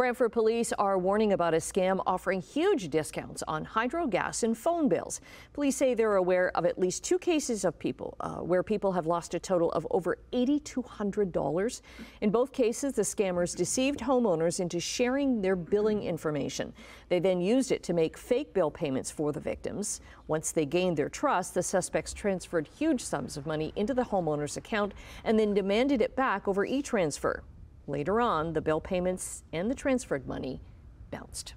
Brantford police are warning about a scam offering huge discounts on hydro, gas, and phone bills. Police say they're aware of at least two cases of people uh, where people have lost a total of over $8,200. In both cases, the scammers deceived homeowners into sharing their billing information. They then used it to make fake bill payments for the victims. Once they gained their trust, the suspects transferred huge sums of money into the homeowner's account and then demanded it back over e transfer. Later on, the bill payments and the transferred money bounced.